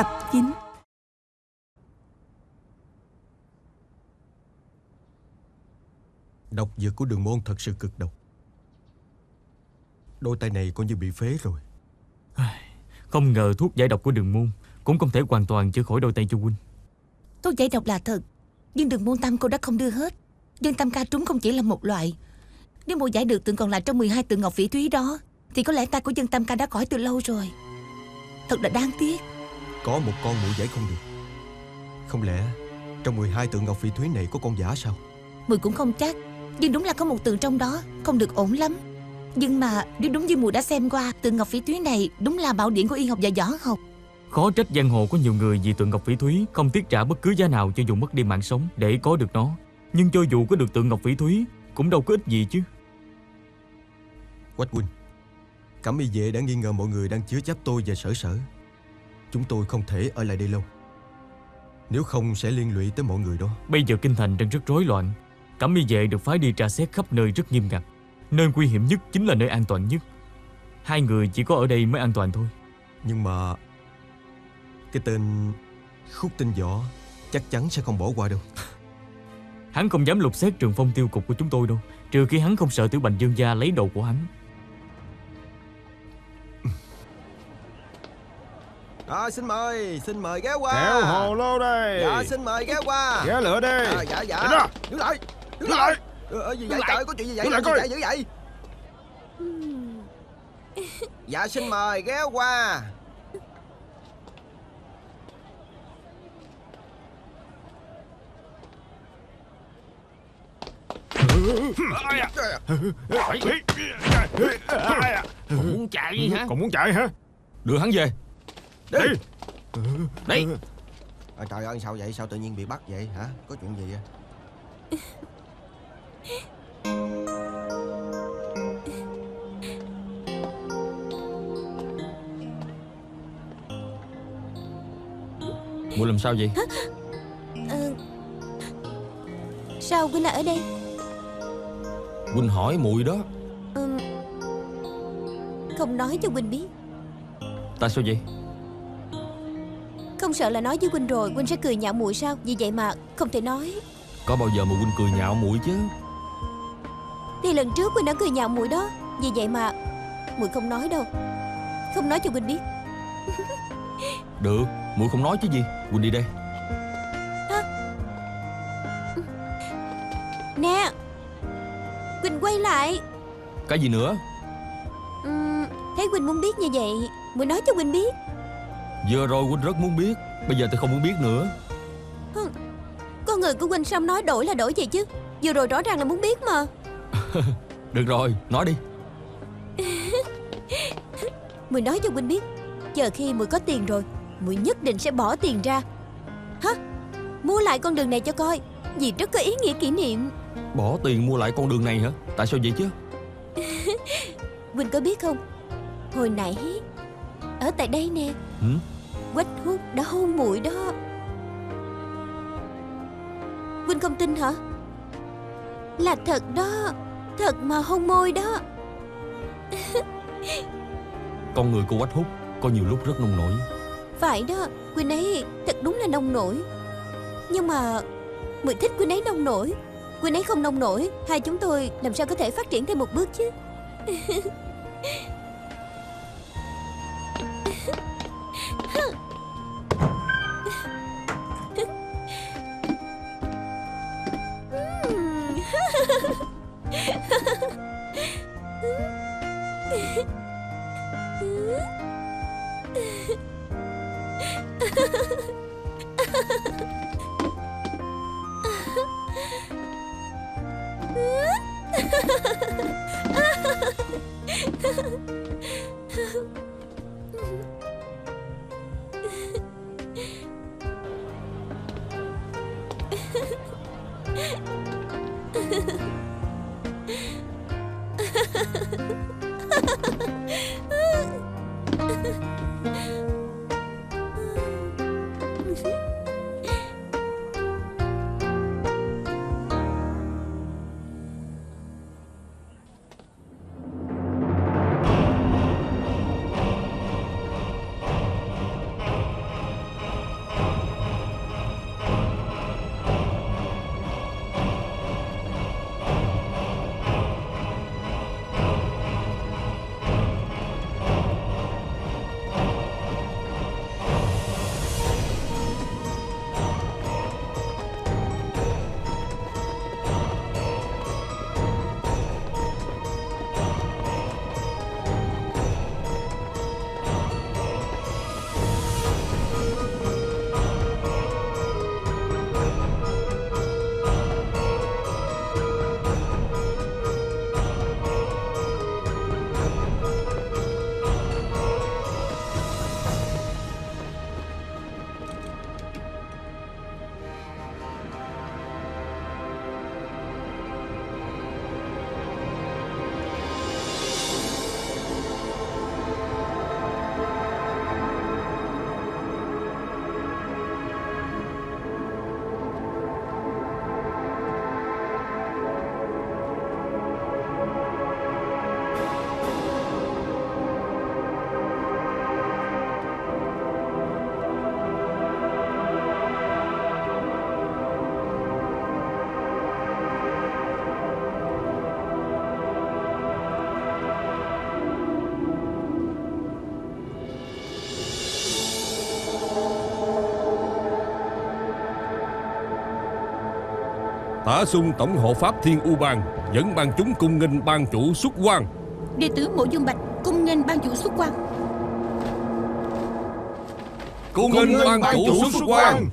Tập 9 Độc dược của đường môn thật sự cực độc. Đôi tay này coi như bị phế rồi. Không ngờ thuốc giải độc của đường môn Cũng không thể hoàn toàn chữa khỏi đôi tay cho huynh. Thuốc giải độc là thật Nhưng đường môn tam cô đã không đưa hết. Dương tam ca trúng không chỉ là một loại. Nếu mua giải được tượng còn lại trong 12 tượng ngọc phỉ thúy đó Thì có lẽ tay của dân tam ca đã khỏi từ lâu rồi. Thật là đáng tiếc Có một con mũi giải không được. Không lẽ trong 12 tượng ngọc phỉ thúy này có con giả sao? Mùi cũng không chắc. Nhưng đúng là có một tượng trong đó Không được ổn lắm. Nhưng mà nếu đúng như mùi đã xem qua Tượng ngọc phỉ thúy này đúng là bảo điển của y học và võ học. Khó trách giang hồ có nhiều người vì tượng ngọc phỉ thúy Không tiết trả bất cứ giá nào cho dù mất đi mạng sống Để có được nó. Nhưng cho dù có được tượng ngọc phỉ thúy Cũng đâu có ích gì chứ. Quách huynh Cẩm y vệ đã nghi ngờ mọi người đang chứa chấp tôi và sở sở Chúng tôi không thể ở lại đây lâu. Nếu không sẽ liên lụy tới mọi người đó. Bây giờ kinh thành đang rất rối loạn. Cẩm y vệ được phái đi tra xét khắp nơi rất nghiêm ngặt. Nơi nguy hiểm nhất chính là nơi an toàn nhất. Hai người chỉ có ở đây mới an toàn thôi. Nhưng mà Cái tên Khúc tinh võ Chắc chắn sẽ không bỏ qua đâu. Hắn không dám lục xét trường phong tiêu cục của chúng tôi đâu. Trừ khi hắn không sợ tiểu bành dương gia lấy đồ của hắn À, xin mời, xin mời ghé qua Kéo hồ lô đây Dạ, xin mời ghé qua Ghé lửa đây à, Dạ, dạ Đứng. Đứng lại Đứng Đứng lại Ờ, gì Đứng vậy lại. trời, có chuyện gì vậy Đứng lại dữ vậy Dạ, xin mời ghé qua Còn muốn chạy hả? Còn muốn chạy hả Đưa hắn về Đi. Đi. À, Trời ơi, sao vậy, sao tự nhiên bị bắt vậy? Hả? Có chuyện gì vậy? Mùi làm sao vậy? Ờ, Sao Quynh lại ở đây? Huynh hỏi mùi đó. Không nói cho Quynh biết. Tại sao vậy? Không sợ là nói với Quynh rồi Quynh sẽ cười nhạo muội sao? Vì vậy mà không thể nói. Có bao giờ mà huynh cười nhạo muội chứ? Thì lần trước Quynh đã cười nhạo muội đó. Vì vậy mà muội không nói đâu. Không nói cho Quynh biết. Được, muội không nói chứ gì. Huynh đi đây. Nè Quynh quay lại. Cái gì nữa? Ừm, Thấy Quynh muốn biết như vậy muội nói cho Quynh biết Vừa rồi huynh rất muốn biết Bây giờ thì không muốn biết nữa. Con người của Quynh sao nói đổi là đổi vậy chứ? Vừa rồi rõ ràng là muốn biết mà. Được rồi, nói đi. Mùi nói cho Quynh biết Chờ khi Mùi có tiền rồi Mùi nhất định sẽ bỏ tiền ra. Hả? Mua lại con đường này cho coi Vì rất có ý nghĩa kỷ niệm. Bỏ tiền mua lại con đường này hả? Tại sao vậy chứ? Quynh có biết không? Hồi nãy Ở tại đây nè. Hử? Quách hút đã hôn muội đó. Quynh không tin hả? Là thật đó Thật mà hôn môi đó. Con người của Quách Hút Có nhiều lúc rất nông nổi. Phải đó Quynh ấy thật đúng là nông nổi. Nhưng mà Mùi thích Quynh ấy nông nổi. Quynh ấy không nông nổi Hai chúng tôi làm sao có thể phát triển thêm một bước chứ Thả sung tổng hộ pháp Thiên U Bang Dẫn ban chúng cung nghênh ban chủ xuất quan Đệ tử Mộ Dương Bạch cung nghênh ban chủ xuất quan Cung nghênh ban chủ xuất quan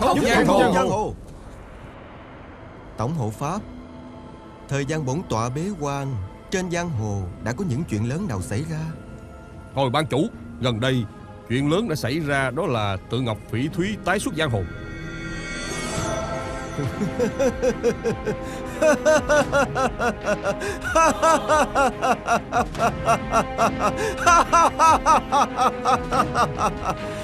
nhất thống thống giang giang hồ. Hồ. Tổng hộ pháp Thời gian bổn tọa bế quan Trên giang hồ đã có những chuyện lớn nào xảy ra? Hồi ban chủ Gần đây Chuyện lớn đã xảy ra đó là tự ngọc phỉ thúy tái xuất giang hồ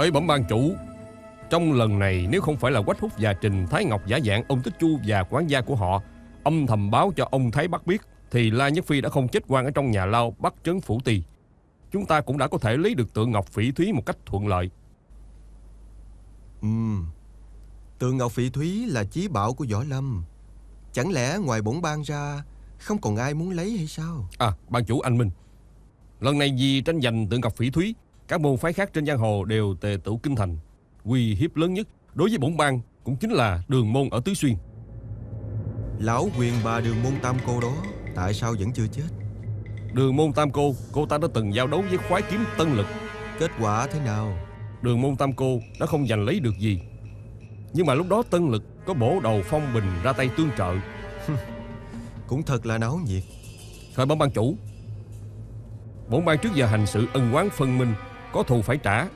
Khởi bẩm ban chủ Trong lần này nếu không phải là Quách Húc và Trình Thái Ngọc giả dạng ông Tích Chu và quán gia của họ Âm thầm báo cho ông Thái Bắc biết Thì La Nhất Phi đã không chết quan ở trong nhà lao Bắc Trấn Phủ Tì Chúng ta cũng đã có thể lấy được tượng ngọc phỉ thúy một cách thuận lợi. Ừm Tượng Ngọc Phỉ Thúy là chí bảo của Võ Lâm. Chẳng lẽ ngoài bổn ban ra Không còn ai muốn lấy hay sao? À ban chủ anh Minh. Lần này vì tranh giành tượng ngọc phỉ thúy Các môn phái khác trên giang hồ đều tề tựu kinh thành. Uy hiếp lớn nhất đối với bổn bang Cũng chính là đường môn ở Tứ Xuyên. Lão quyền bà đường môn tam cô đó Tại sao vẫn chưa chết? Đường môn tam cô Cô ta đã từng giao đấu với khoái kiếm tân lực. Kết quả thế nào? Đường môn tam cô đã không giành lấy được gì. Nhưng mà lúc đó tân lực Có bổ đầu phong bình ra tay tương trợ. Cũng thật là náo nhiệt. Khởi bẩm ban chủ. Bổn ban trước giờ hành sự ân oán phân minh có thù phải trả.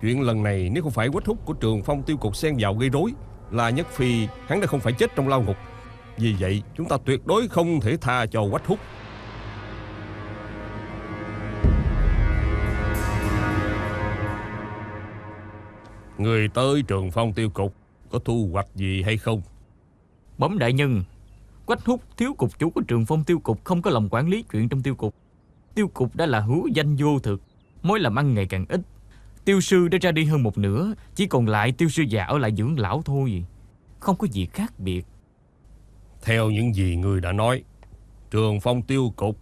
Chuyện lần này nếu không phải quách hút của trường phong tiêu cục xen vào gây rối Là nhất phi hắn đã không phải chết trong lao ngục. Vì vậy, chúng ta tuyệt đối không thể tha cho quách hút. Người tới trường phong tiêu cục Có thu hoạch gì hay không? Bấm đại nhân, Quách hút thiếu cục chủ của trường phong tiêu cục Không có lòng quản lý chuyện trong tiêu cục. Tiêu cục đã là hữu danh vô thực. Mối làm ăn ngày càng ít. Tiêu sư đã ra đi hơn một nửa Chỉ còn lại tiêu sư già ở lại dưỡng lão thôi. Không có gì khác biệt. Theo những gì người đã nói Trường phong tiêu cục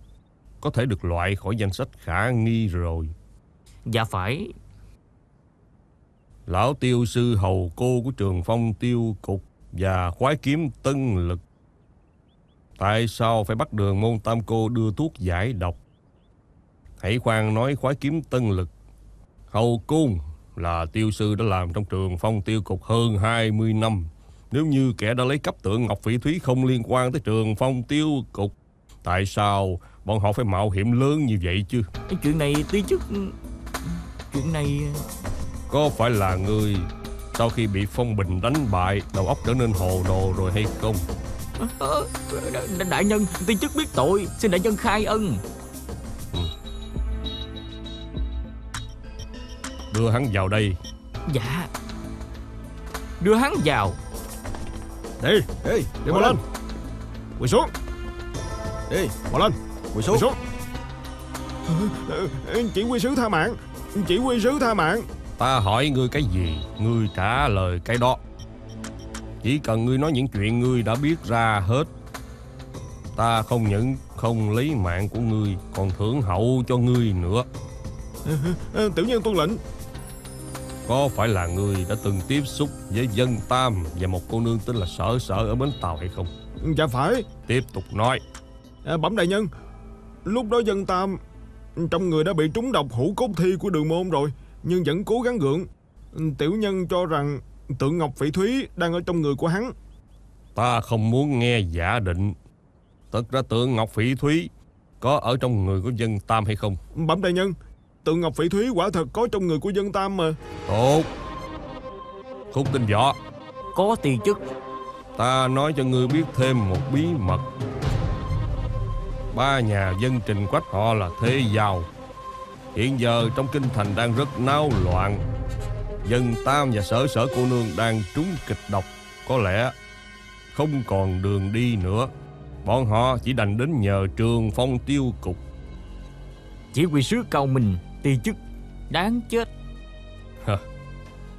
Có thể được loại khỏi danh sách khả nghi rồi. Dạ phải. Lão tiêu sư hầu cô của trường phong tiêu cục Và khoái kiếm tân lực. Tại sao phải bắt đường môn tam cô đưa thuốc giải độc Hãy khoan nói khoái kiếm tân lực. Hầu cung là tiêu sư đã làm trong trường phong tiêu cục hơn 20 năm. Nếu như kẻ đã lấy cấp tượng Ngọc Phỉ Thúy không liên quan tới trường phong tiêu cục Tại sao bọn họ phải mạo hiểm lớn như vậy chứ? Cái chuyện này tí chức Chuyện này Có phải là người sau khi bị Phong Bình đánh bại đầu óc trở nên hồ đồ rồi hay không? Ờ, đại- Đại nhân Tiên chức biết tội Xin đại nhân khai ân Đưa hắn vào đây. Dạ. Đưa hắn vào. Đi, Ê, đi mau lên. Quỳ xuống, Ê, mau lên. Quỳ xuống. Quỳ xuống. Chỉ huy sứ tha mạng. Chỉ huy sứ tha mạng. Ta hỏi ngươi cái gì? Ngươi trả lời cái đó. Chỉ cần ngươi nói những chuyện ngươi đã biết ra hết Ta không những không lấy mạng của ngươi Còn thưởng hậu cho ngươi nữa. Tiểu nhân tuân lệnh Có phải là ngươi đã từng tiếp xúc với dân Tam Và một cô nương tên là Sở Sở ở Bến Tàu hay không? Dạ phải. Tiếp tục nói. À, Bẩm đại nhân Lúc đó dân tam Trong người đã bị trúng độc hữu cốt thi của đường môn rồi Nhưng vẫn cố gắng gượng. Tiểu nhân cho rằng Tượng Ngọc Phỉ Thúy đang ở trong người của hắn. Ta không muốn nghe giả định. Thật ra tượng Ngọc Phỉ Thúy Có ở trong người của dân Tam hay không? Bẩm đại nhân Tượng Ngọc Phỉ Thúy quả thật có trong người của dân Tam mà. Tốt. Khúc tinh võ. Có tiền chức. Ta nói cho ngươi biết thêm một bí mật. Ba nhà dân trình quách họ là thế giàu Hiện giờ trong kinh thành đang rất náo loạn. Dân Tam và sở sở cô nương đang trúng kịch độc. Có lẽ không còn đường đi nữa. Bọn họ chỉ đành đến nhờ trường phong tiêu cục. Chỉ huy sứ cao mình Tiền chức. Đáng chết.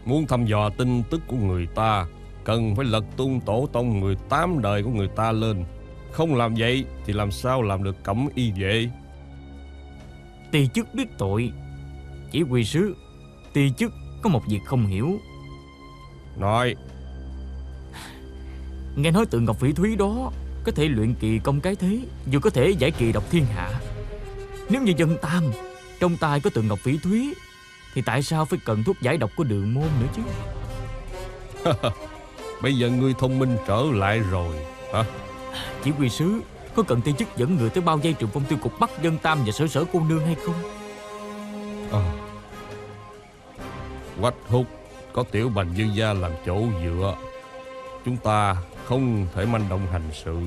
Muốn thăm dò tin tức của người ta Cần phải lật tung tổ tông người tám đời của người ta lên. Không làm vậy thì làm sao làm được cẩm y vệ? Tiền chức biết tội. Chỉ huy sứ Tiền chức có một việc không hiểu. Nói. Nghe nói tượng Ngọc Phỉ Thúy đó Có thể luyện kỳ công cái thế Dù có thể giải kỳ độc thiên hạ. Nếu như dân Tam Trong tay có tượng Ngọc Phỉ Thúy Thì tại sao phải cần thuốc giải độc của đường môn nữa chứ? Bây giờ ngươi thông minh trở lại rồi hả? Chỉ huy sứ Có cần tiên chức dẫn người tới bao dây trường phong tiêu cục bắt dân Tam và sở sở cô nương hay không? Ờ. Quách hút có tiểu bành dương gia làm chỗ dựa. Chúng ta không thể manh động hành sự.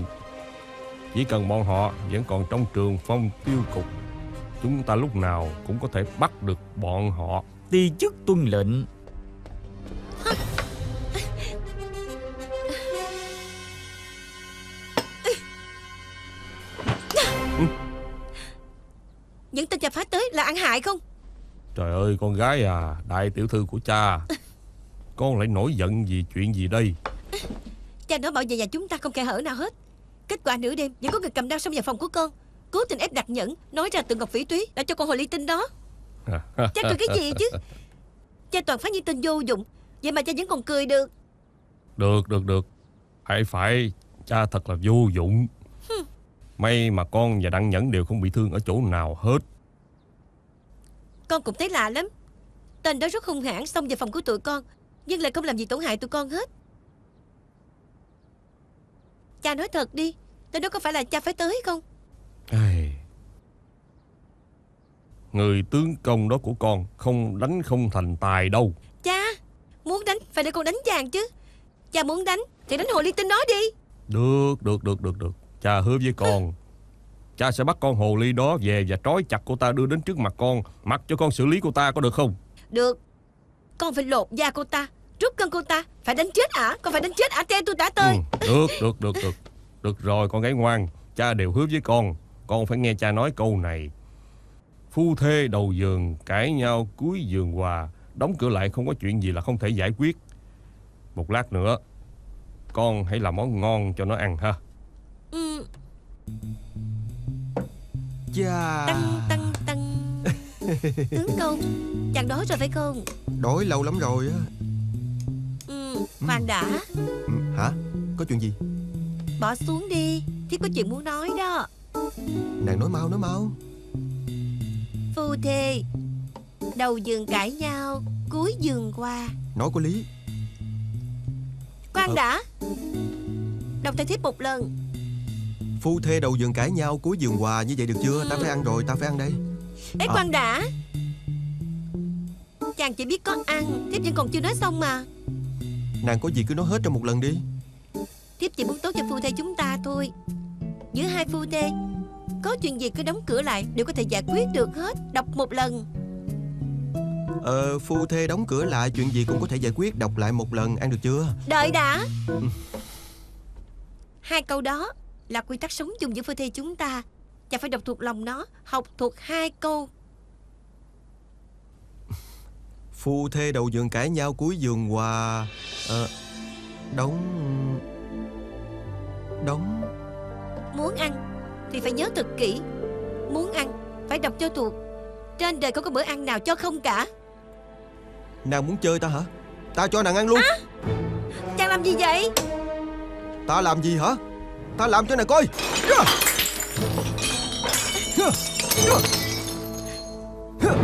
Chỉ cần bọn họ vẫn còn trong trường phong tiêu cục Chúng ta lúc nào cũng có thể bắt được bọn họ. Tiên chức tuân lệnh. Những tên chà phá tới là ăn hại không? Trời ơi con gái à Đại tiểu thư của cha. Con lại nổi giận vì chuyện gì đây? Cha nói bảo vệ nhà chúng ta không kẻ hở nào hết. Kết quả nửa đêm Vẫn có người cầm đao xông vào phòng của con Cố tình ép đặt nhẫn Nói ra tượng Ngọc Phỉ Túy Đã cho con hồ ly tinh đó. Cha cười cái gì chứ? Cha toàn phát những tên vô dụng Vậy mà cha vẫn còn cười được. Được được được. Phải phải. Cha thật là vô dụng. May mà con và Đặng Nhẫn đều không bị thương ở chỗ nào hết. Con cũng thấy lạ lắm. Tên đó rất hung hãn xông vào phòng của tụi con Nhưng lại không làm gì tổn hại tụi con hết. Cha nói thật đi Tên đó có phải là cha phải tới không Ai... Người tướng công đó của con Không đánh không thành tài đâu. Cha Muốn đánh phải để con đánh chàng chứ. Cha muốn đánh thì đánh hồ ly tinh đó đi. Được được được được được. Cha hứa với con. Cha sẽ bắt con hồ ly đó về Và trói chặt cô ta đưa đến trước mặt con Mặc cho con xử lý cô ta có được không? Được. Con phải lột da cô ta Rút cân cô ta. Phải đánh chết ả Con phải đánh chết ả tên tôi đã tơi. Ừ, Được được được được. Được rồi con gái ngoan. Cha đều hứa với con. Con phải nghe cha nói câu này Phu thê đầu giường cãi nhau cuối giường hòa. Đóng cửa lại không có chuyện gì là không thể giải quyết. Một lát nữa Con hãy làm món ngon cho nó ăn ha. Ừ, Chà. Tăng tăng tăng. Tướng công Chàng đói rồi phải không? Đói lâu lắm rồi á. Ừ, Khoan đã. Ừ, Hả? Có chuyện gì? Bỏ xuống đi Thiếp có chuyện muốn nói đó. Nàng nói mau nói mau Phu thê. Đầu giường cãi nhau Cuối giường qua. Nói có lý. Khoan Ờ. đã. Đọc theo thiếp một lần. Phu thê đầu giường cãi nhau cuối giường hòa Như vậy được chưa? Ta phải ăn rồi, ta phải ăn đây. Ê À. khoan đã. Chàng chỉ biết có ăn Thiếp vẫn còn chưa nói xong mà. Nàng có gì cứ nói hết trong một lần đi. Thiếp chỉ muốn tốt cho phu thê chúng ta thôi. Giữa hai phu thê Có chuyện gì cứ đóng cửa lại Đều có thể giải quyết được hết. Đọc một lần. Ờ, phu thê đóng cửa lại Chuyện gì cũng có thể giải quyết. Đọc lại một lần, ăn được chưa? Đợi đã. Hai câu đó Là quy tắc sống chung giữa phu thê chúng ta. Chàng phải đọc thuộc lòng nó Học thuộc hai câu. Phu thê đầu giường cãi nhau cuối giường hòa. Ờ, đóng Đóng. Muốn ăn Thì phải nhớ thật kỹ. Muốn ăn Phải đọc cho thuộc Trên đời không có bữa ăn nào cho không cả. Nàng muốn chơi ta hả? Ta cho nàng ăn luôn. Chàng làm gì vậy? Ta làm gì hả? Ta làm cho nàng coi.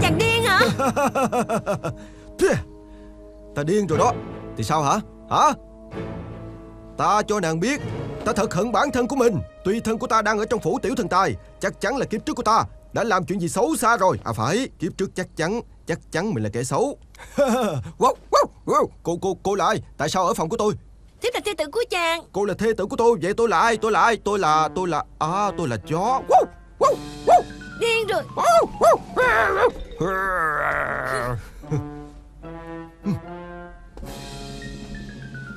Chàng điên hả. Ta điên rồi đó. Thì sao hả? Hả? Ta cho nàng biết Ta thật hận bản thân của mình Tùy thân của ta đang ở trong phủ tiểu thần tài Chắc chắn là kiếp trước của ta. Đã làm chuyện gì xấu xa rồi? À phải. Kiếp trước chắc chắn Chắc chắn mình là kẻ xấu. Wow, wow, wow. Cô cô cô là ai Tại sao ở phòng của tôi? Thiếp là thê tử của chàng. Cô là thê tử của tôi. Vậy tôi là ai? Tôi là ai? Tôi là Tôi là À tôi là chó. Wow, wow, wow. Điên rồi.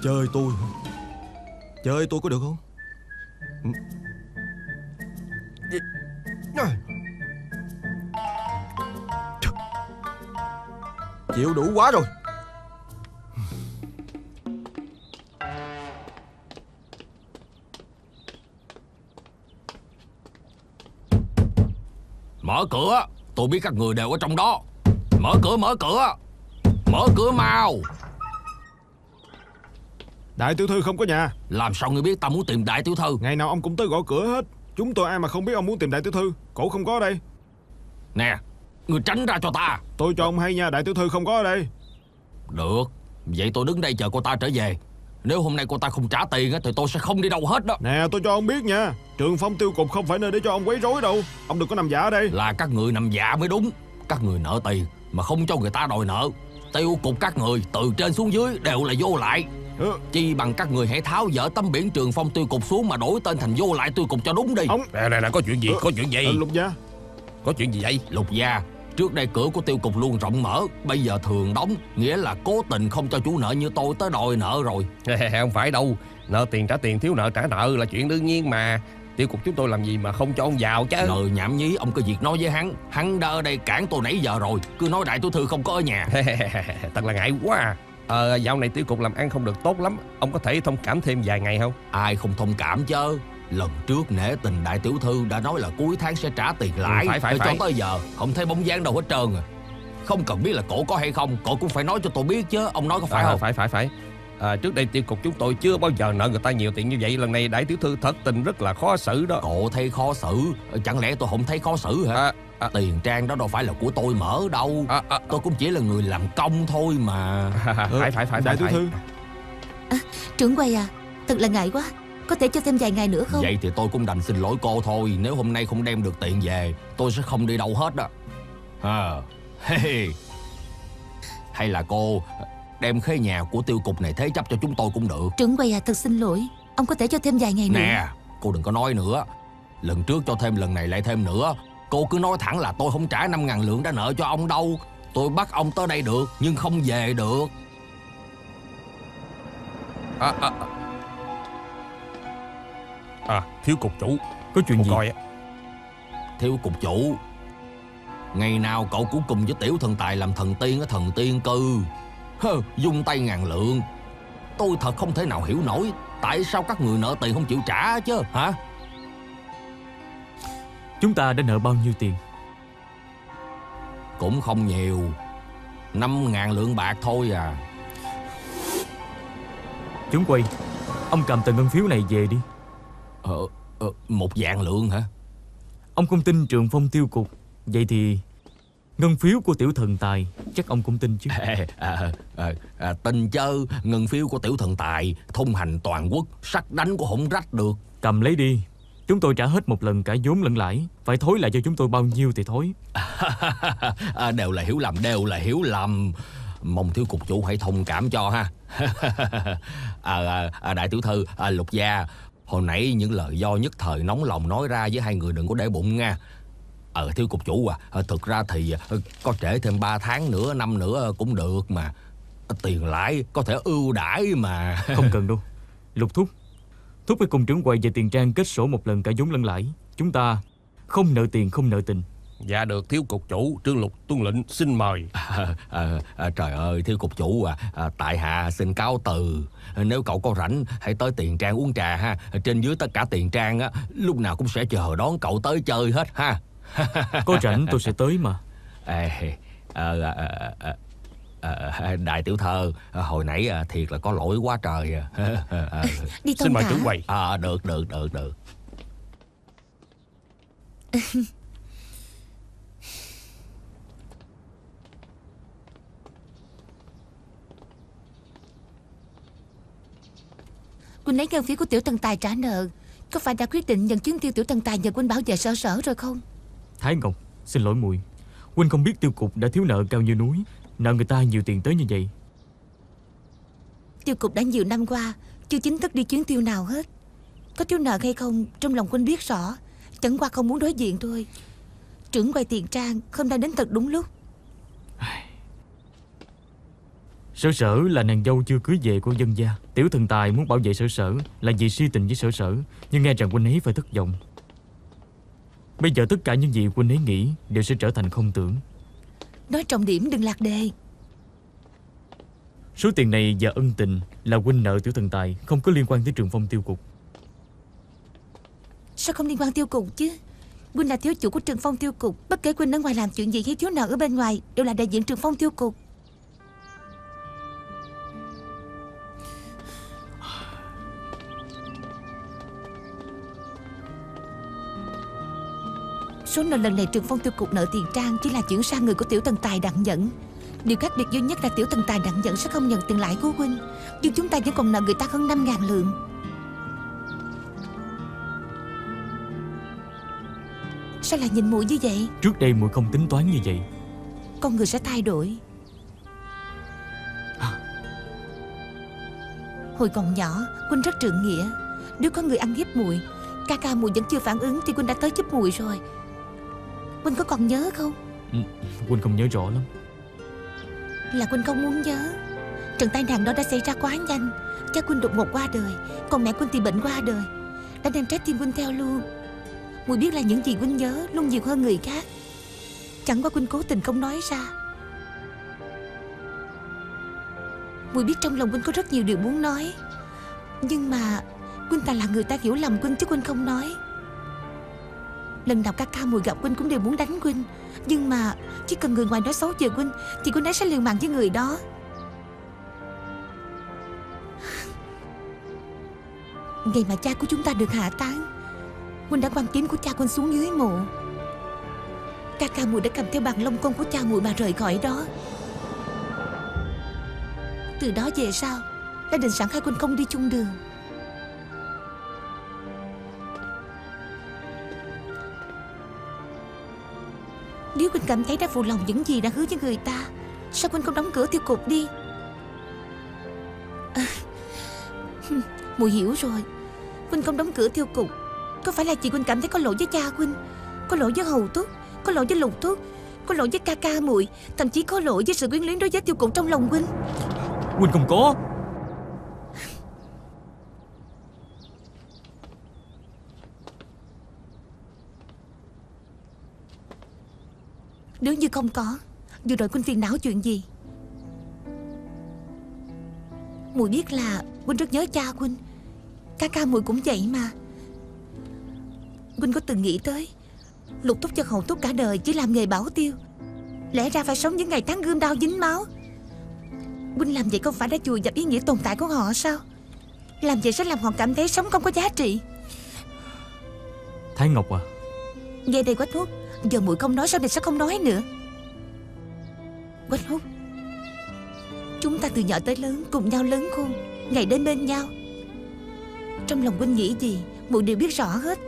Chơi tôi? Chơi tôi có được không Chịu đủ quá rồi. Mở cửa Tôi biết các người đều ở trong đó. Mở cửa mở cửa. Mở cửa mau. Đại tiểu thư không có nhà. Làm sao ngươi biết ta muốn tìm đại tiểu thư? Ngày nào ông cũng tới gõ cửa hết. Chúng tôi ai mà không biết ông muốn tìm đại tiểu thư? Cổ không có ở đây. Nè Ngươi tránh ra cho ta. Tôi cho ông hay nha đại tiểu thư không có ở đây. Được. Vậy tôi đứng đây chờ cô ta trở về. Nếu hôm nay cô ta không trả tiền á, Thì tôi sẽ không đi đâu hết đó. Nè tôi cho ông biết nha. Trường phong tiêu cục không phải nơi để cho ông quấy rối đâu. Ông đừng có nằm giả ở đây. Là các người nằm dạ mới đúng. Các người nợ tiền Mà không cho người ta đòi nợ. Tiêu cục các người từ trên xuống dưới đều là vô lại. Ừ, Chi bằng các người hãy tháo dỡ tấm biển trường phong tiêu cục xuống Mà đổi tên thành vô lại tiêu cục cho đúng đi. Ông Nè nè nè có chuyện gì? Có chuyện gì? Ờ, Lục gia. Có chuyện gì vậy? Lục gia Trước đây cửa của tiêu cục luôn rộng mở Bây giờ thường đóng Nghĩa là cố tình không cho chủ nợ như tôi tới đòi nợ rồi. Không phải đâu. Nợ tiền trả tiền thiếu nợ trả nợ là chuyện đương nhiên mà. Tiêu cục chúng tôi làm gì mà không cho ông vào chứ? Nợ nhảm nhí ông có việc nói với hắn. Hắn đã ở đây cản tôi nãy giờ rồi Cứ nói đại tiểu thư không có ở nhà. Thật là ngại quá à. Ờ dạo này tiêu cục làm ăn không được tốt lắm Ông có thể thông cảm thêm vài ngày không? Ai không thông cảm chứ Lần trước nể tình đại tiểu thư đã nói là cuối tháng sẽ trả tiền lãi. Ừ, phải, phải, Cho phải. tới giờ không thấy bóng dáng đâu hết trơn à. Không cần biết là cổ có hay không Cổ cũng phải nói cho tôi biết chứ Ông nói có phải à, không? Phải phải phải. À, Trước đây tiêu cục chúng tôi chưa bao giờ nợ người ta nhiều tiền như vậy. Lần này đại tiểu thư thật tình rất là khó xử đó. Cổ thấy khó xử Chẳng lẽ tôi không thấy khó xử hả? À, à, Tiền trang đó đâu phải là của tôi mở đâu. À, à, Tôi cũng chỉ là người làm công thôi mà. Phải phải phải Đại phải, tiểu phải. thư Trưởng quay à Thật là ngại quá Có thể cho thêm vài ngày nữa không? Vậy thì tôi cũng đành xin lỗi cô thôi. Nếu hôm nay không đem được tiền về Tôi sẽ không đi đâu hết đó à, hey. Hay là cô Đem khế nhà của tiêu cục này thế chấp cho chúng tôi cũng được. Trưởng quay à thật xin lỗi. Ông có thể cho thêm vài ngày nữa. Nè cô đừng có nói nữa. Lần trước cho thêm lần này lại thêm nữa. Cô cứ nói thẳng là tôi không trả 5 ngàn lượng đã nợ cho ông đâu. Tôi bắt ông tới đây được Nhưng không về được. À, à, à. thiếu cục chủ. Có chuyện Cô gì? coi á. Thiếu cục chủ. Ngày nào cậu cũng cùng với tiểu thần tài làm thần tiên ở thần tiên cư. Hơ, dung tay ngàn lượng. Tôi thật không thể nào hiểu nổi Tại sao các người nợ tiền không chịu trả chứ hả? Chúng ta đã nợ bao nhiêu tiền? Cũng không nhiều. Năm ngàn lượng bạc thôi à. Chúng quay Ông cầm tờ ngân phiếu này về đi ờ, ờ, Một vạn lượng hả? Ông không tin trường phong tiêu cục. Vậy thì Ngân phiếu của tiểu thần tài Chắc ông cũng tin chứ. À, à, à, à, Tình chớ. Ngân phiếu của tiểu thần tài Thông hành toàn quốc Sắc đánh của không rách được. Cầm lấy đi. Chúng tôi trả hết một lần cả vốn lẫn lãi. Phải thối lại cho chúng tôi bao nhiêu thì thối. À, Đều là hiểu lầm Đều là hiểu lầm. Mong thiếu cục chủ hãy thông cảm cho ha. À, à, à, Đại tiểu thư à, Lục gia Hồi nãy những lời do nhất thời nóng lòng nói ra với hai người đừng có để bụng nha. Ờ thiếu cục chủ à, ờ, Thực ra thì ờ, có trễ thêm 3 tháng nữa Năm nữa ờ, cũng được mà. Tiền lãi có thể ưu đãi mà. Không cần đâu. Lục thúc Thúc phải cùng trưởng quầy về tiền trang kết sổ một lần cả vốn lẫn lãi. Chúng ta không nợ tiền không nợ tình. Dạ được thiếu cục chủ Trương Lục tuân lệnh xin mời. À, à, à, Trời ơi thiếu cục chủ à, à Tại hạ xin cáo từ. Nếu cậu có rảnh hãy tới tiền trang uống trà ha. Trên dưới tất cả tiền trang á Lúc nào cũng sẽ chờ đón cậu tới chơi hết ha. Có rảnh tôi sẽ tới mà. À, à, à, à, à, Đại tiểu thơ à, Hồi nãy à, thiệt là có lỗi quá trời à. à, Đi Xin mời trưởng quầy. À, Được được được được Quỳnh lấy ngân phiếu của tiểu thần tài trả nợ. Có phải đã quyết định nhận chuyến tiêu tiểu thần tài nhờ quân bảo vệ sở sở rồi không? Thái Ngọc Xin lỗi muội. Huynh không biết tiêu cục đã thiếu nợ cao như núi Nợ người ta nhiều tiền tới như vậy. Tiêu cục đã nhiều năm qua Chưa chính thức đi chuyến tiêu nào hết. Có thiếu nợ hay không Trong lòng Quynh biết rõ. Chẳng qua không muốn đối diện thôi. Trưởng quay tiền trang không đang đến thật đúng lúc Sở sở là nàng dâu chưa cưới về của dân gia. Tiểu thần tài muốn bảo vệ sở sở Là vì si tình với sở sở Nhưng nghe rằng huynh ấy phải thất vọng. Bây giờ tất cả những gì huynh ấy nghĩ Đều sẽ trở thành không tưởng. Nói trọng điểm đừng lạc đề. Số tiền này và ân tình Là huynh nợ tiểu thần tài Không có liên quan tới trường phong tiêu cục. Sao không liên quan tiêu cục chứ? Quynh là thiếu chủ của trường phong tiêu cục Bất kể Quynh ở ngoài làm chuyện gì hay thiếu nợ ở bên ngoài Đều là đại diện trường phong tiêu cục Số nợ lần này trường phong tiêu cục nợ tiền trang Chỉ là chuyển sang người của tiểu thần tài đặng nhẫn. Điều khác biệt duy nhất là tiểu thần tài đặng nhẫn Sẽ không nhận tiền lãi của huynh Nhưng chúng ta vẫn còn nợ người ta hơn 5.000 lượng. Sao lại nhìn muội như vậy? Trước đây muội không tính toán như vậy. Con người sẽ thay đổi. Hồi còn nhỏ Quynh rất trượng nghĩa. Nếu có người ăn hiếp muội Ca ca muội vẫn chưa phản ứng Thì Quynh đã tới giúp muội rồi Quynh có còn nhớ không? Huynh không nhớ rõ lắm. Là Quynh không muốn nhớ. Trận tai nạn đó đã xảy ra quá nhanh. Cha Quynh đột ngột qua đời Còn mẹ Quynh thì bệnh qua đời. Đã đem trái tim Quynh theo luôn. Muội biết là những gì Quynh nhớ Luôn nhiều hơn người khác. Chẳng qua Quynh cố tình không nói ra. Muội biết trong lòng Quynh có rất nhiều điều muốn nói. Nhưng mà Quynh ta là người ta hiểu lầm Quynh chứ Quynh không nói Lần nào ca ca mùi gặp Quynh cũng đều muốn đánh Quynh. Nhưng mà chỉ cần người ngoài nói xấu về Quynh, Thì Quynh ấy sẽ liều mạng với người đó. Ngày mà cha của chúng ta được hạ táng, Quynh đã quan kiếm của cha Quynh xuống dưới mộ. Ca ca mùi đã cầm theo bàn lông công của cha mùi mà rời khỏi đó. Từ đó về sau Đã định sẵn hai Quynh không đi chung đường. Nếu Quynh cảm thấy đã phụ lòng những gì đã hứa với người ta Sao Quynh không đóng cửa tiêu cục đi? À, Mùi hiểu rồi. Quynh không đóng cửa tiêu cục Có phải là chị Quynh cảm thấy có lỗi với cha Quynh Có lỗi với hầu túc Có lỗi với lục túc Có lỗi với ca ca muội? Thậm chí có lỗi với sự quyến luyến đối với tiêu cục trong lòng Quynh Quỳnh không có. Nếu như không có Vừa rồi Quynh phiền não chuyện gì? Mùi biết là Quynh rất nhớ cha Quynh Ca ca mùi cũng vậy mà. Quynh có từng nghĩ tới Lục túc cho hậu túc cả đời Chỉ làm nghề bảo tiêu. Lẽ ra phải sống những ngày tháng gươm đau dính máu. Quynh làm vậy không phải đã chùi dập ý nghĩa tồn tại của họ sao? Làm vậy sẽ làm họ cảm thấy sống không có giá trị. Thái Ngọc à. Nghe đây Quách Hút Giờ muội không nói sao này sẽ không nói nữa? Quách Hút Chúng ta từ nhỏ tới lớn Cùng nhau lớn khôn, Ngày đến bên nhau. Trong lòng Quynh nghĩ gì muội đều biết rõ hết.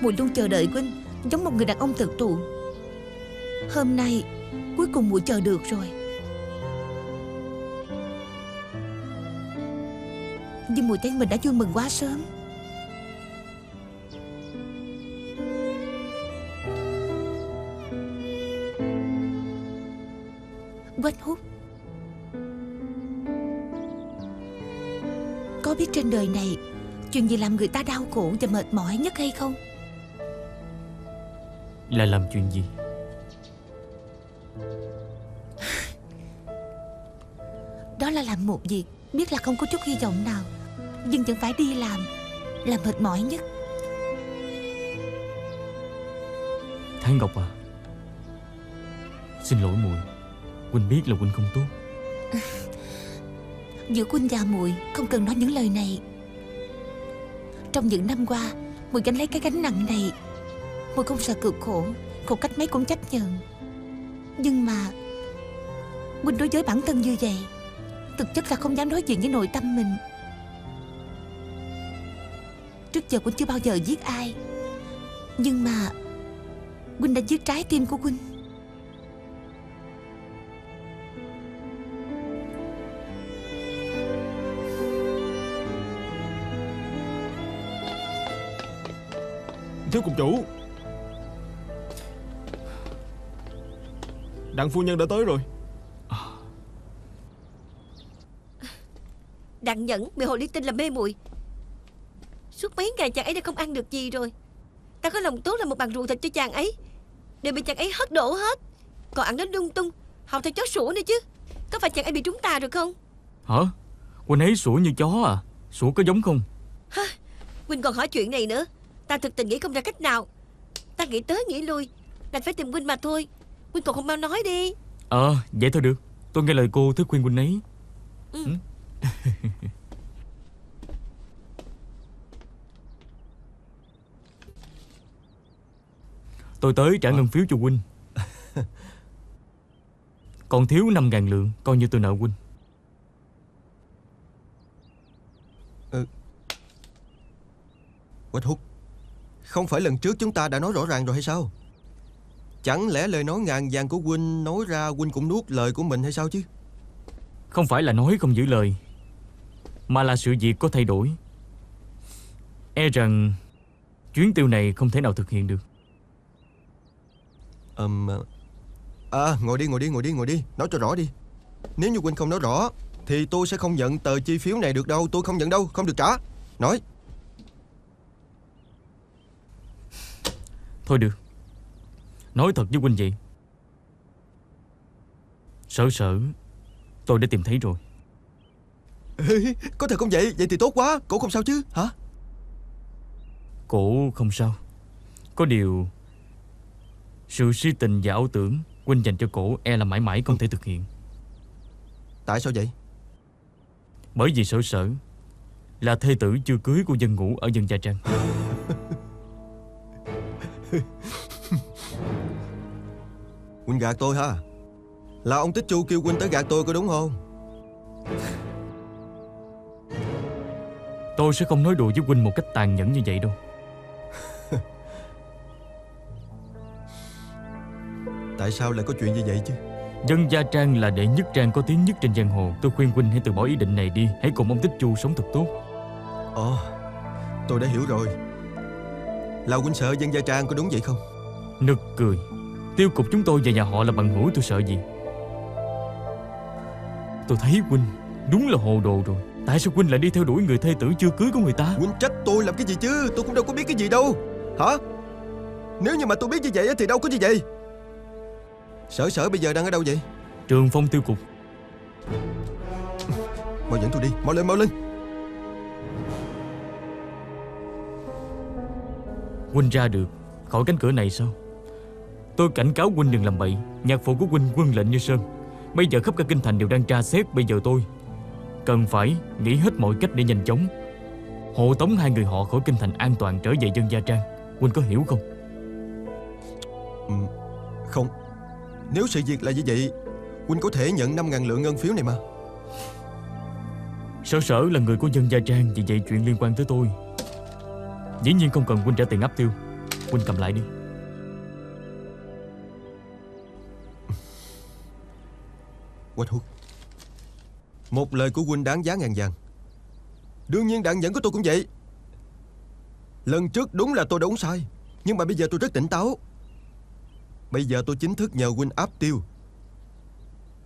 Muội luôn chờ đợi Quynh, Giống một người đàn ông thực thụ Hôm nay, Cuối cùng muội chờ được rồi. Nhưng muội thấy mình đã vui mừng quá sớm. Quách hút. Có biết trên đời này Chuyện gì làm người ta đau khổ và mệt mỏi nhất hay không? Là làm chuyện gì? Đó là làm một việc Biết là không có chút hy vọng nào Nhưng vẫn phải đi làm Là mệt mỏi nhất. Thái Ngọc à Xin lỗi muội quynh biết là quynh không tốt. Giữa Quynh và muội Không cần nói những lời này. Trong những năm qua muội gánh lấy cái gánh nặng này. Muội không sợ cực khổ Khổ cách mấy cũng chấp nhận. Nhưng mà Quynh đối với bản thân như vậy, Thực chất là không dám nói chuyện với nội tâm mình. Trước giờ quynh chưa bao giờ giết ai. Nhưng mà quynh đã giết trái tim của quynh Thiếu cục chủ. Đặng phu nhân đã tới rồi. Đặng nhẫn bị hồ ly tinh làm mê muội. Suốt mấy ngày chàng ấy đã không ăn được gì rồi. Ta có lòng tốt là một bàn rượu thịt cho chàng ấy. Đều bị chàng ấy hất đổ hết. Còn ăn nó lung tung Học theo chó sủa nữa chứ. Có phải chàng ấy bị trúng tà rồi không? Hả? Huynh ấy sủa như chó à? Sủa có giống không? Huynh còn hỏi chuyện này nữa Ta thực tình nghĩ không ra cách nào. Ta nghĩ tới nghĩ lui Đành phải tìm Huynh mà thôi. Huynh còn không mau nói đi. Ờ vậy thôi được. Tôi nghe lời cô thức khuyên Huynh ấy. Ừ. Ừ. Tôi tới trả ngân phiếu cho Huynh Còn thiếu 5.000 lượng Coi như tôi nợ Huynh Quách hút Không phải lần trước chúng ta đã nói rõ ràng rồi hay sao? Chẳng lẽ lời nói ngàn vàng của Huynh Nói ra Huynh cũng nuốt lời của mình hay sao chứ? Không phải là nói không giữ lời Mà là sự việc có thay đổi. E rằng Chuyến tiêu này không thể nào thực hiện được. Ừm À ngồi đi ngồi đi ngồi đi ngồi đi Nói cho rõ đi. Nếu như Huynh không nói rõ Thì tôi sẽ không nhận tờ chi phiếu này được đâu Tôi không nhận đâu Không được trả. Nói Thôi được. Nói thật với huynh vậy Sợ sợ Tôi đã tìm thấy rồi. Ê, Có thật không vậy? Vậy thì tốt quá. Cổ không sao chứ Hả? Cổ không sao. Có điều Sự si tình và ảo tưởng Huynh dành cho cổ e là mãi mãi không thể thực hiện. Tại sao vậy? Bởi vì sợ sợ Là thê tử chưa cưới của dân ngũ ở dân Gia Trang Huynh gạt tôi ha Là ông Tích Chu kêu Huynh tới gạt tôi có đúng không? Tôi sẽ không nói đùa với huynh một cách tàn nhẫn như vậy đâu. Tại sao lại có chuyện như vậy chứ? Dân Gia Trang là đệ nhất trang có tiếng nhất trên giang hồ. Tôi khuyên huynh hãy từ bỏ ý định này đi. Hãy cùng ông Tích Chu sống thật tốt. Ồ Tôi đã hiểu rồi Là Huynh sợ dân gia trang có đúng vậy không? Nực cười. Tiêu cục chúng tôi và nhà họ là bằng hữu tôi sợ gì? Tôi thấy huynh Đúng là hồ đồ rồi. Tại sao huynh lại đi theo đuổi người thê tử chưa cưới của người ta? Huynh trách tôi làm cái gì chứ? Tôi cũng đâu có biết cái gì đâu. Hả? Nếu như mà tôi biết như vậy thì đâu có như vậy. Sở sở bây giờ đang ở đâu vậy? Trường phong tiêu cục. Mau dẫn tôi đi. Mau lên mau lên Huynh ra được. Khỏi cánh cửa này sao? Tôi cảnh cáo huynh đừng làm bậy. Nhạc phụ của huynh quân lệnh như sơn. Bây giờ khắp cả kinh thành đều đang tra xét Bây giờ tôi. Cần phải nghĩ hết mọi cách để nhanh chóng. Hộ tống hai người họ khỏi kinh thành an toàn trở về dân Gia Trang. Huynh có hiểu không? Không. Nếu sự việc là như vậy Huynh có thể nhận 5.000 lượng ngân phiếu này mà. Sở sở là người của dân Gia Trang Vì vậy chuyện liên quan tới tôi Dĩ nhiên không cần huynh trả tiền áp tiêu. Huynh cầm lại đi. Quách hút Một lời của Huynh đáng giá ngàn vàng. Đương nhiên đạn dẫn của tôi cũng vậy. Lần trước đúng là tôi đã uống sai, Nhưng mà bây giờ tôi rất tỉnh táo. Bây giờ tôi chính thức nhờ Huynh áp tiêu.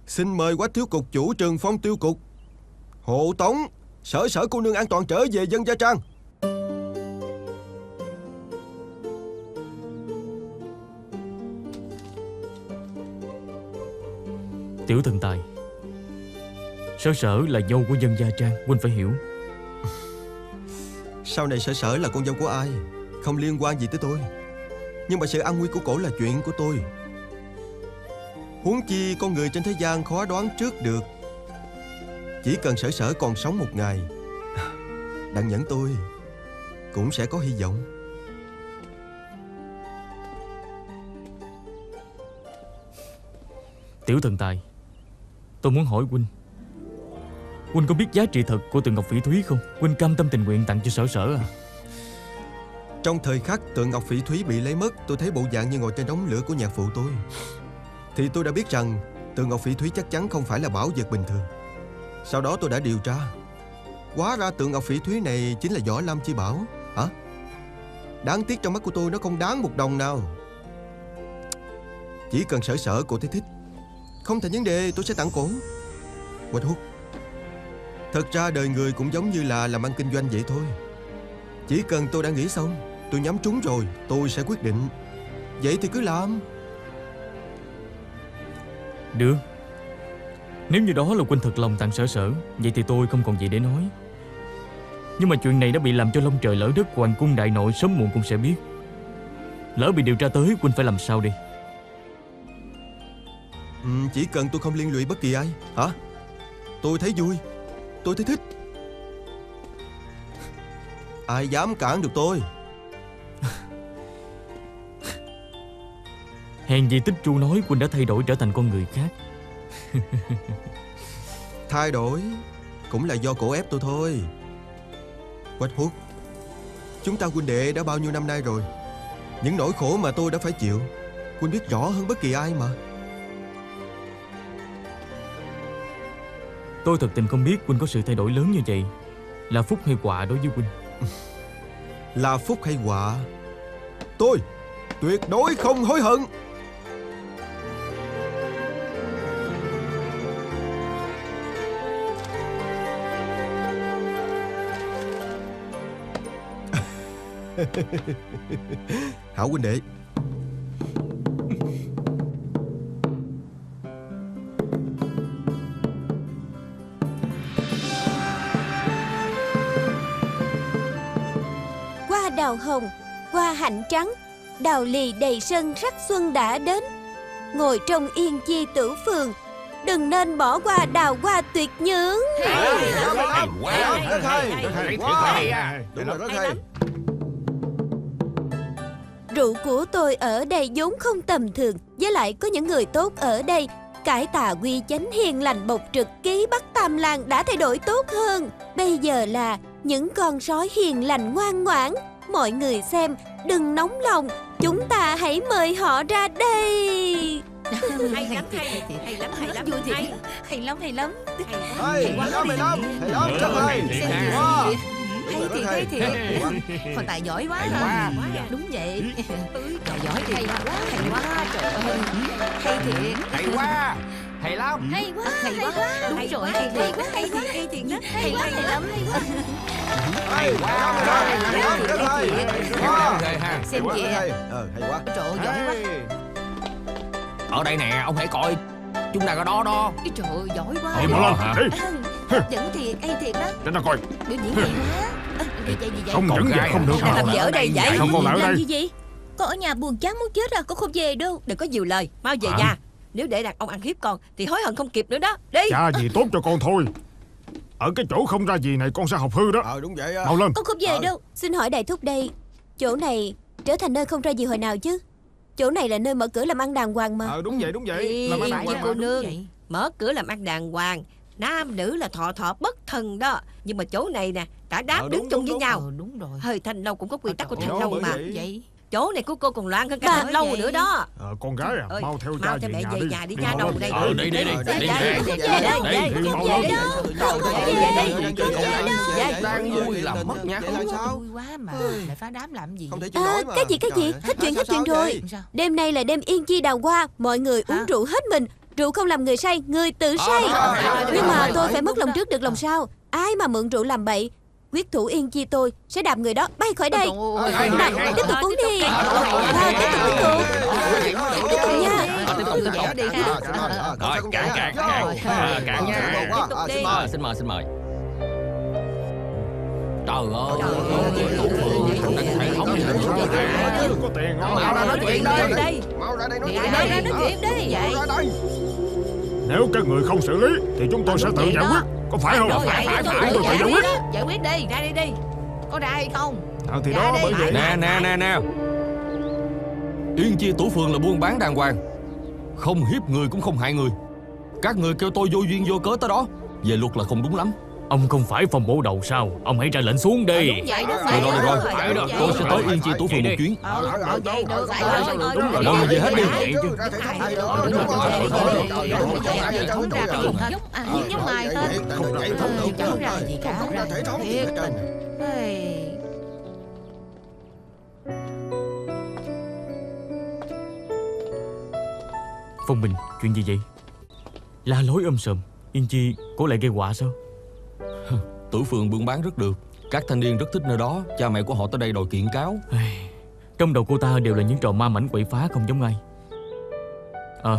Xin mời quách thiếu cục chủ trường phong tiêu cục. Hộ tống, Sở sở cô nương an toàn trở về dân gia trang. Tiểu thần tài. Sở sở là dâu của dân Gia Trang Huynh phải hiểu. Sau này sở sở là con dâu của ai? Không liên quan gì tới tôi. Nhưng mà sự an nguy của cổ là chuyện của tôi. Huống chi con người trên thế gian khó đoán trước được. Chỉ cần sở sở còn sống một ngày Đặng nhẫn tôi Cũng sẽ có hy vọng. Tiểu thần tài Tôi muốn hỏi Huynh Huynh có biết giá trị thật của tượng ngọc phỉ thúy không? Huynh cam tâm tình nguyện tặng cho sở sở à? Trong thời khắc tượng ngọc phỉ thúy bị lấy mất, Tôi thấy bộ dạng như ngồi trên đống lửa của nhạc phụ tôi. Thì tôi đã biết rằng, Tượng ngọc phỉ thúy chắc chắn không phải là bảo vật bình thường. Sau đó tôi đã điều tra. Hóa ra tượng ngọc phỉ thúy này Chính là võ lâm chi bảo. Hả? Đáng tiếc trong mắt của tôi nó không đáng một đồng nào. Chỉ cần sở sở cô thấy thích. Không thành vấn đề, tôi sẽ tặng cổ. Quỳnh hút Thật ra đời người cũng giống như là làm ăn kinh doanh vậy thôi. Chỉ cần tôi đã nghĩ xong, Tôi nhắm trúng rồi, Tôi sẽ quyết định. Vậy thì cứ làm. Được. Nếu như đó là Quỳnh thật lòng tặng sở sở, Vậy thì tôi không còn gì để nói. Nhưng mà chuyện này đã bị làm cho lông trời lỡ đất, Hoàng cung đại nội sớm muộn cũng sẽ biết. Lỡ bị điều tra tới, quỳnh phải làm sao đi ừ, Chỉ cần tôi không liên lụy bất kỳ ai. Hả? Tôi thấy vui. Tôi thấy thích. Ai dám cản được tôi? Hèn gì tích chu nói Quynh đã thay đổi trở thành con người khác. Thay đổi Cũng là do cổ ép tôi thôi. Quách hút Chúng ta huynh đệ đã bao nhiêu năm nay rồi? Những nỗi khổ mà tôi đã phải chịu Huynh biết rõ hơn bất kỳ ai mà Tôi thật tình không biết Quynh có sự thay đổi lớn như vậy. Là phúc hay quả đối với Quynh Là phúc hay quả? Tôi tuyệt đối không hối hận. Hảo huynh đệ đào lì đầy sân sắc xuân đã đến. Ngồi trong yên chi tử phường, đừng nên bỏ qua đào hoa tuyệt nhưỡng. Rượu của tôi ở đây vốn không tầm thường, với lại có những người tốt ở đây. Cải tà quy chánh hiền lành bộc trực ký bắt tam lang đã thay đổi tốt hơn. Bây giờ là những con sói hiền lành ngoan ngoãn. Mọi người xem, đừng nóng lòng, chúng ta hãy mời họ ra đây. Hay lắm hay Hay lắm hay lắm Vui thiệt. Hay Hay lắm hay lắm. Hay, hay lắm, hay lắm Hay lắm, rất hay. Hay thiệt hay thiệt. Phần tài giỏi quá Hay ha. quá. Đúng vậy. Trời giỏi thiệt. Hay quá Hay quá trời ơi. Hay thiệt. Hay quá. Hay lắm. Hay quá Hay quá. Đúng Hay rồi quá, hay quá, hay thiệt, hay thiệt đó. Hay quá hay lắm. Hay quá Hay quá Wow. Ghê ha Xem kìa hay Ờ, hay quá Trời ơi giỏi quá Ở đây nè ông hãy coi Chúng ta có đó đó. Trời ơi giỏi quá. Thôi mau lên. Hả? Dẫn thiệt hay thiệt đó. Cho ta coi. Biểu diễn hay quá. Gì vậy Không dẫn vậy không được. làm gì ở đây vậy? Không còn ở Làm đây. gì vậy? Con ở nhà buồn chán muốn chết à Con không về đâu. Đừng có nhiều lời. Mau về nhà. Nếu để đàn ông ăn hiếp con Thì hối hận không kịp nữa đó. Đi. Cha gì tốt cho con thôi Ở cái chỗ không ra gì này con sẽ học hư đó. Ờ, đúng vậy á. Mau lên. Con không về Ờ. đâu. Xin hỏi đại thúc đây, chỗ này trở thành nơi không ra gì hồi nào chứ? Chỗ này là nơi mở cửa làm ăn đàng hoàng mà. Ờ đúng vậy đúng vậy. Đi, Làm ăn đàng hoàng cô nương. Mở cửa làm ăn đàng hoàng. Nam nữ là thọ thọ bất thần đó. Nhưng mà chỗ này nè Cả đám Ờ, đứng đúng, chung đúng, với đúng. nhau. Ờ đúng rồi. Hơi thanh lâu cũng có quy tắc của Ờ, thanh lâu mà. vậy. Chỗ này của cô còn loạn hơn cả lâu nữa đó. Ờ, Con gái à Mau theo cha về nhà đi. nhà đi Đi nha đầu đây Ờ, đi, đi, đi, Đi, đi, đi, đi. đi, Đi, đi, đi, mau lên. đâu. đâu, Đang vui làm mất nhát. Vui quá mà. Lại phá đám làm gì? Không thể chịu À, nổi mà. cái gì cái gì? Hết chuyện hết chuyện rồi. Đêm nay là đêm yên chi đào hoa, mọi người uống rượu hết mình. Rượu không làm người say, người tự say. đó, Nhưng mà tôi phải mất lòng trước được lòng sau. Ai mà mượn rượu làm bậy, quyết thủ yên chi tôi sẽ đạp người đó bay khỏi đây. Nào, tiếp tục uống đi. À, tiếp tục uống rượu. Tiếp tục nha. À, à, Rồi cạn cạn à? cạn Rồi. Ờ, Cạn Ờ, nha xin mời. Tiếp tục À, xin Ờ, mời. xin mời Trời ơi Trời ơi. Chủ phường Hệ thống gì có tiền Mau ra nói chuyện Đi Mau ra đây nói Đi chuyện đây, đi. ra nói chuyện đi. Ờ, mau ra đây Nếu các người không xử lý Thì chúng tôi sẽ tự giải quyết. Có phải không? Rồi, phải, phải, Chúng phải. tôi tự giải quyết. Giải quyết đi Ra đây đi. Có ra hay không? À, Thì đó bởi vậy. Nè nè nè nè. Yên chi tủ phường là buôn bán đàng hoàng. Không hiếp người cũng không hại người. Các người kêu tôi vô duyên vô cớ tới đó. Về luật là không đúng lắm Ông không phải phòng bộ đầu sao Ông hãy ra lệnh xuống đi Đúng vậy đó Được rồi, được rồi. Phải. Tôi sẽ tới Yên Chi Tủ Phường một chuyến. Ờ, ờ, Mọi người về hết đi. Vậy chứ. Không ra cái gì hết Giống ai hết Chẳng ra gì cả Thiệt Ê. Phong Bình chuyện gì vậy La lối ôm sầm Yên Chi cố lại gây họa sao Tử Phường buôn bán rất được. Các thanh niên rất thích nơi đó. Cha mẹ của họ tới đây đòi kiện cáo. Trong đầu cô ta đều là những trò ma mảnh quậy phá không giống ai Ờ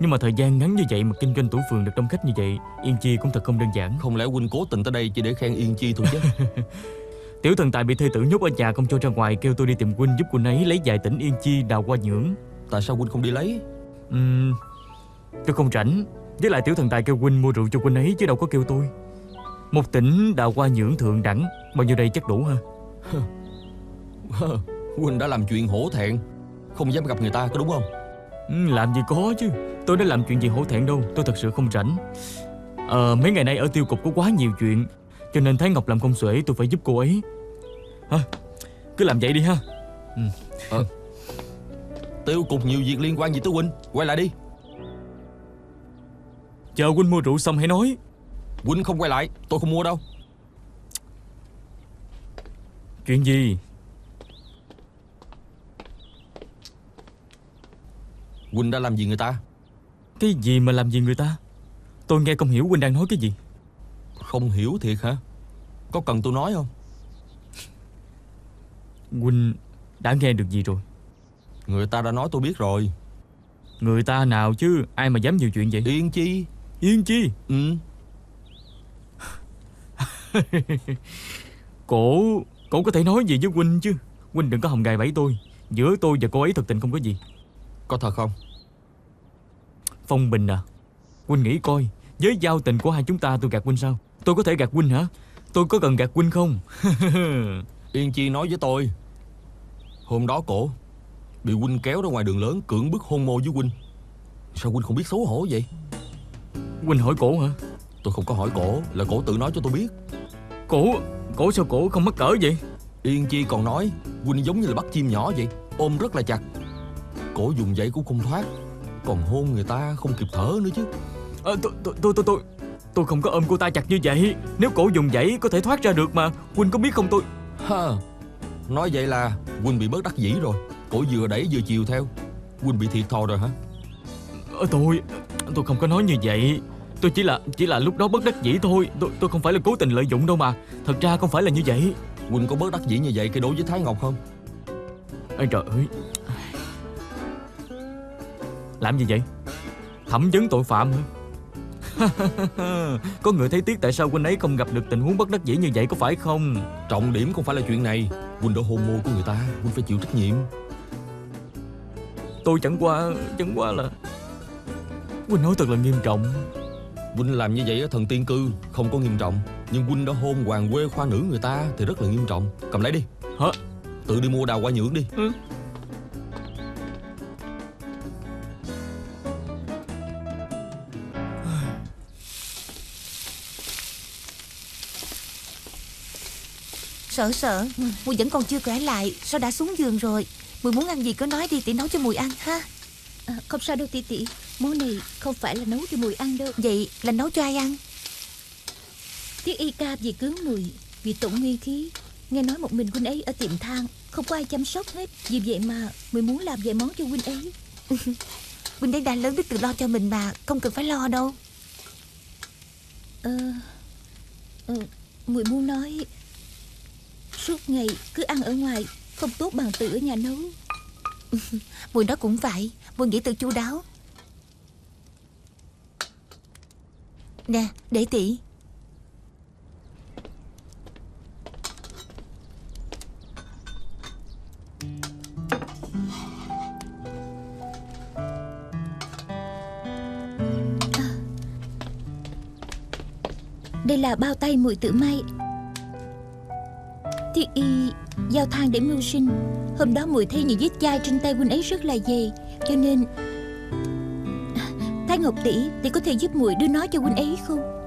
Nhưng mà thời gian ngắn như vậy mà kinh doanh tủ phường được đông khách như vậy Yên Chi cũng thật không đơn giản Không lẽ huynh cố tình tới đây chỉ để khen Yên Chi thôi chứ? Tiểu thần tài bị thê tử nhốt ở nhà không cho ra ngoài Kêu tôi đi tìm huynh giúp huynh ấy lấy vài tỉnh Yên Chi đào qua nhưỡng Tại sao huynh không đi lấy? Ừm, Tôi không rảnh Với lại tiểu thần tài kêu huynh mua rượu cho huynh ấy chứ đâu có kêu tôi Một tỉnh đào qua nhưỡng thượng đẳng. Bao nhiêu đây chắc đủ ha? Huynh đã làm chuyện hổ thẹn. Không dám gặp người ta có đúng không? Ừ, Làm gì có chứ. Tôi đã làm chuyện gì hổ thẹn đâu. Tôi thật sự không rảnh. Ờ mấy ngày nay ở tiêu cục có quá nhiều chuyện Cho nên Thái Ngọc làm công xuể tôi phải giúp cô ấy. Hả? Cứ làm vậy đi ha. Tiêu cục nhiều việc liên quan gì tới huynh. Quay lại đi. Chờ huynh mua rượu xong hãy nói Huynh không quay lại, tôi không mua đâu. Chuyện gì Huynh đã làm gì người ta? Cái gì mà làm gì người ta Tôi nghe không hiểu huynh đang nói cái gì Không hiểu thiệt hả? Có cần tôi nói không? Huynh đã nghe được gì rồi Người ta đã nói tôi biết rồi. Người ta nào chứ Ai mà dám nhiều chuyện vậy Yên Chi. Yên chi Ừ. Cổ Cổ có thể nói gì với huynh chứ Huynh đừng có hòng gài bẫy tôi Giữa tôi và cô ấy thật tình không có gì Có thật không? Phong Bình à Huynh nghĩ coi Với giao tình của hai chúng ta tôi gạt huynh sao Tôi có thể gạt huynh hả Tôi có cần gạt huynh không Yên Chi nói với tôi. Hôm đó cổ bị huynh kéo ra ngoài đường lớn cưỡng bức hôn môi với huynh. Sao huynh không biết xấu hổ vậy? Huynh hỏi cổ hả Tôi không có hỏi cổ, là cổ tự nói cho tôi biết. Cổ Cổ sao cổ không mắc cỡ vậy? Yên Chi còn nói Huynh giống như là bắt chim nhỏ vậy Ôm rất là chặt. Cổ dùng dậy cũng không thoát Còn hôn người ta không kịp thở nữa chứ. À, tôi, tôi, tôi, tôi, tôi Tôi không có ôm cô ta chặt như vậy. Nếu cổ dùng dãy có thể thoát ra được mà Huynh có biết không tôi? Ha. Nói vậy là Huynh bị bớt đắc dĩ rồi. Cổ vừa đẩy vừa chiều theo. Huynh bị thiệt thòi rồi hả? Ờ, Tôi Tôi không có nói như vậy Tôi chỉ là chỉ là lúc đó bất đắc dĩ thôi. Tôi tôi không phải là cố tình lợi dụng đâu mà. Thật ra không phải là như vậy. Huynh có bớt đắc dĩ như vậy cái đối với Thái Ngọc không? Ây trời ơi. Làm gì vậy? Thẩm vấn tội phạm hả? Có người thấy tiếc tại sao huynh ấy không gặp được tình huống bất đắc dĩ như vậy có phải không? Trọng điểm không phải là chuyện này. Huynh đã hôn môi của người ta Huynh phải chịu trách nhiệm. Tôi chẳng qua Chẳng qua là Huynh nói thật là nghiêm trọng Huynh làm như vậy ở thần tiên cư Không có nghiêm trọng. Nhưng Huynh đã hôn hoàng quê khoa nữ người ta Thì rất là nghiêm trọng. Cầm lấy đi. Hả? Tự đi mua đào hoa nhưỡng đi. Sợ sợ. Mùi vẫn còn chưa khỏe lại. Sao đã xuống giường rồi? Mùi muốn ăn gì cứ nói đi tỷ nấu cho Mùi ăn ha À, không sao đâu tỷ tỷ Món này không phải là nấu cho mùi ăn đâu. Vậy là nấu cho ai ăn? Tiết y ca vì cứu mùi Vì tổn nguyên khí. Nghe nói một mình huynh ấy ở tiệm than Không có ai chăm sóc hết. Vì vậy mà mùi muốn làm vài món cho huynh ấy. Huynh ấy đã lớn biết tự lo cho mình mà Không cần phải lo đâu. Ờ ờ, Mùi muốn nói Suốt ngày cứ ăn ở ngoài Không tốt bằng tự ở nhà nấu Mùi nói cũng vậy, Mùi nghĩ tự chu đáo. Nè, để tỷ à. Đây là bao tay mùi tự may. Thiết y giao than để mưu sinh. Hôm đó mùi thấy những vết chai trên tay huynh ấy rất là dày Cho nên Thái Ngọc tỷ Tỷ có thể giúp mùi đưa nó cho huynh ấy không?